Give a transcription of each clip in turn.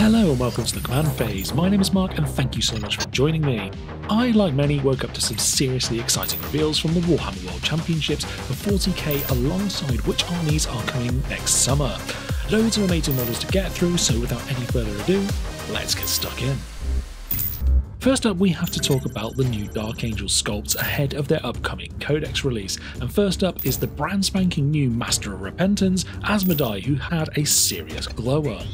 Hello and welcome to the command phase. My name is Mark and thank you so much for joining me. I, like many, woke up to some seriously exciting reveals from the Warhammer World Championships for 40k alongside which armies are coming next summer. Loads of amazing models to get through, so without any further ado, let's get stuck in. First up, we have to talk about the new Dark Angel sculpts ahead of their upcoming Codex release. And first up is the brand spanking new Master of Repentance, Asmodai, who had a serious glow up.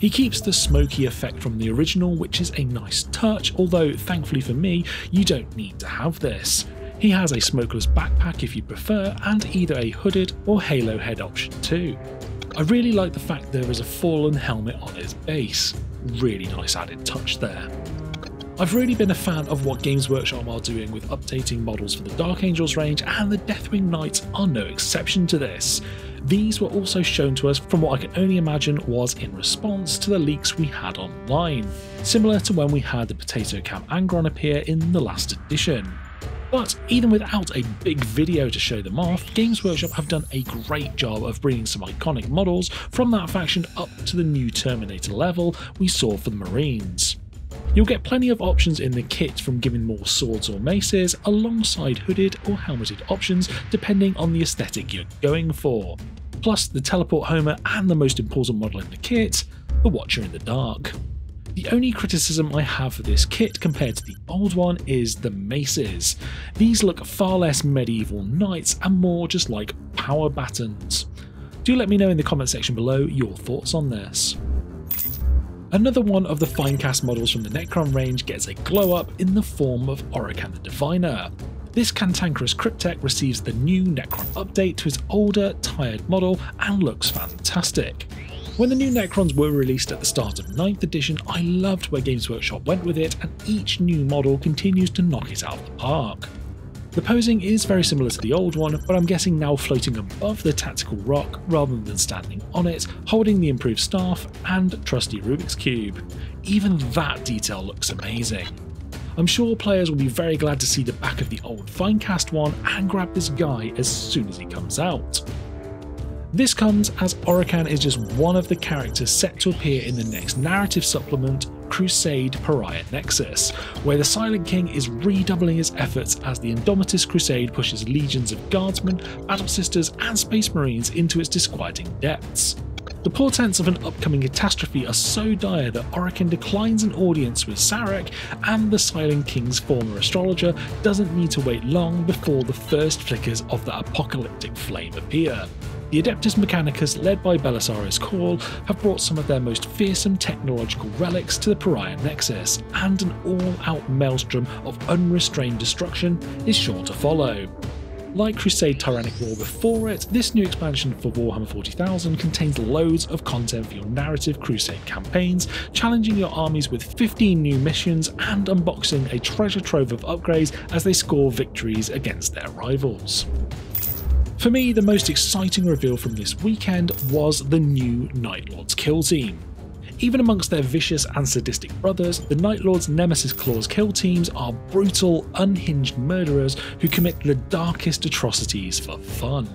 He keeps the smoky effect from the original, which is a nice touch, although thankfully for me, you don't need to have this. He has a smokeless backpack if you prefer, and either a hooded or halo head option too. I really like the fact there is a fallen helmet on his base. Really nice added touch there. I've really been a fan of what Games Workshop are doing with updating models for the Dark Angels range, and the Deathwing Knights are no exception to this. These were also shown to us from what I can only imagine was in response to the leaks we had online, similar to when we had the Potato Cam Angron appear in the last edition. But even without a big video to show them off, Games Workshop have done a great job of bringing some iconic models from that faction up to the new Terminator level we saw for the Marines. You'll get plenty of options in the kit from giving more swords or maces, alongside hooded or helmeted options depending on the aesthetic you're going for. Plus the teleport homer and the most important model in the kit, the Watcher in the Dark. The only criticism I have for this kit compared to the old one is the maces. These look far less medieval knights and more just like power batons. Do let me know in the comment section below your thoughts on this. Another one of the Finecast models from the Necron range gets a glow up in the form of Orikan the Diviner. This cantankerous Cryptek receives the new Necron update to his older, tired model and looks fantastic. When the new Necrons were released at the start of 9th edition, I loved where Games Workshop went with it, and each new model continues to knock it out of the park. The posing is very similar to the old one, but I'm guessing now floating above the tactical rock rather than standing on it, holding the improved staff and trusty Rubik's Cube. Even that detail looks amazing. I'm sure players will be very glad to see the back of the old Finecast one and grab this guy as soon as he comes out. This comes as Orikan is just one of the characters set to appear in the next narrative supplement, Crusade Pariah Nexus, where the Silent King is redoubling his efforts as the Indomitus Crusade pushes legions of guardsmen, battle sisters, and space marines into its disquieting depths. The portents of an upcoming catastrophe are so dire that Orikan declines an audience with Szarekh, and the Silent King's former astrologer doesn't need to wait long before the first flickers of the apocalyptic flame appear. The Adeptus Mechanicus, led by Belisarius Cawl, have brought some of their most fearsome technological relics to the Pariah Nexus, and an all out maelstrom of unrestrained destruction is sure to follow. Like Crusade Tyrannic War before it, this new expansion for Warhammer 40,000 contains loads of content for your narrative Crusade campaigns, challenging your armies with 15 new missions and unboxing a treasure trove of upgrades as they score victories against their rivals. For me, the most exciting reveal from this weekend was the new Night Lords kill team. Even amongst their vicious and sadistic brothers, the Night Lords Nemesis Claws kill teams are brutal, unhinged murderers who commit the darkest atrocities for fun.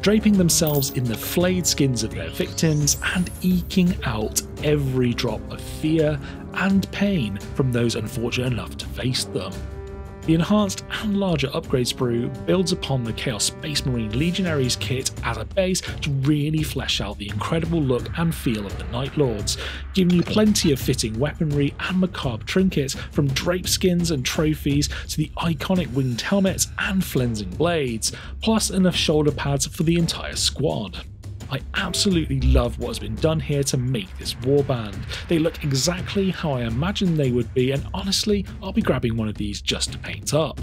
Draping themselves in the flayed skins of their victims and eking out every drop of fear and pain from those unfortunate enough to face them. The enhanced and larger upgrade sprue builds upon the Chaos Space Marine Legionaries kit as a base to really flesh out the incredible look and feel of the Night Lords, giving you plenty of fitting weaponry and macabre trinkets from drape skins and trophies to the iconic winged helmets and flensing blades, plus enough shoulder pads for the entire squad. I absolutely love what has been done here to make this warband. They look exactly how I imagined they would be, and honestly, I'll be grabbing one of these just to paint up.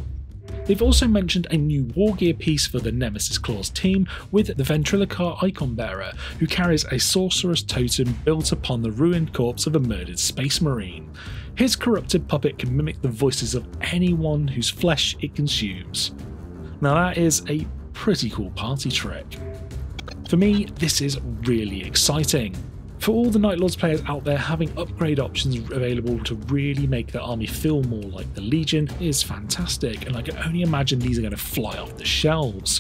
They've also mentioned a new war gear piece for the Nemesis Claws team with the Ventrilokar Icon Bearer, who carries a sorceress totem built upon the ruined corpse of a murdered space marine. His corrupted puppet can mimic the voices of anyone whose flesh it consumes. Now, that is a pretty cool party trick. For me, this is really exciting. For all the Night Lords players out there, having upgrade options available to really make their army feel more like the Legion is fantastic, and I can only imagine these are going to fly off the shelves.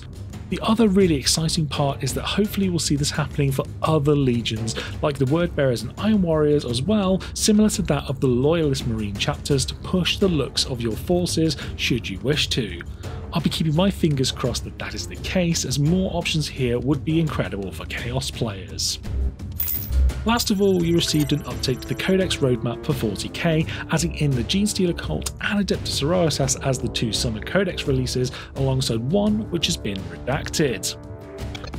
The other really exciting part is that hopefully we'll see this happening for other legions, like the Word Bearers and Iron Warriors as well, similar to that of the Loyalist Marine chapters to push the looks of your forces should you wish to. I'll be keeping my fingers crossed that that is the case, as more options here would be incredible for Chaos players. Last of all, you received an update to the Codex roadmap for 40k, adding in the Genestealer Cult and Adeptus Sororitas as the two summer Codex releases, alongside one which has been redacted.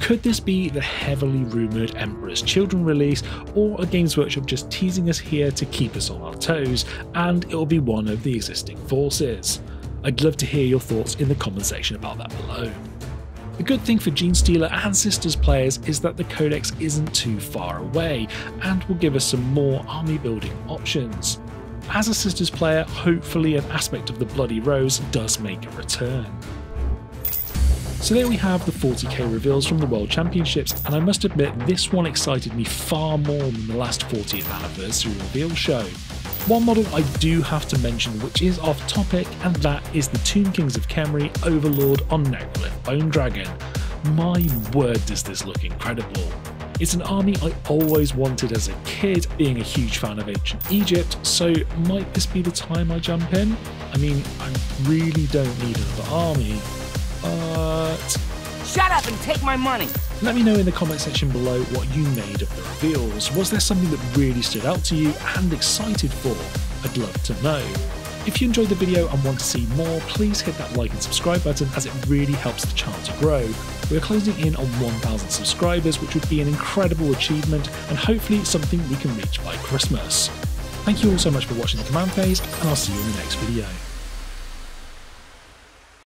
Could this be the heavily rumoured Emperor's Children release, or a Games Workshop just teasing us here to keep us on our toes, and it will be one of the existing forces? I'd love to hear your thoughts in the comment section about that below. The good thing for Genestealer and Sisters players is that the Codex isn't too far away and will give us some more army building options. As a Sisters player, hopefully an aspect of the Bloody Rose does make a return. So there we have the 40k reveals from the World Championships, and I must admit this one excited me far more than the last 40th anniversary reveal show. One model I do have to mention which is off topic, and that is the Tomb Kings of Khemri Overlord on Necrolith Bone Dragon. My word does this look incredible. It's an army I always wanted as a kid, being a huge fan of ancient Egypt, so might this be the time I jump in? I mean, I really don't need another army, but... Shut up and take my money! Let me know in the comment section below what you made of the reveals. Was there something that really stood out to you and excited for? I'd love to know. If you enjoyed the video and want to see more, please hit that like and subscribe button as it really helps the channel to grow. We're closing in on 1000 subscribers, which would be an incredible achievement and hopefully something we can reach by Christmas. Thank you all so much for watching the command phase, and I'll see you in the next video.